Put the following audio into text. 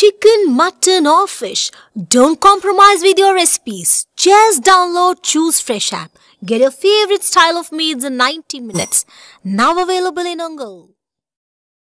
chicken, mutton or fish. Don't compromise with your recipes. Just download Choose Fresh app. Get your favorite style of meats in 90 minutes. Now available in Ongole.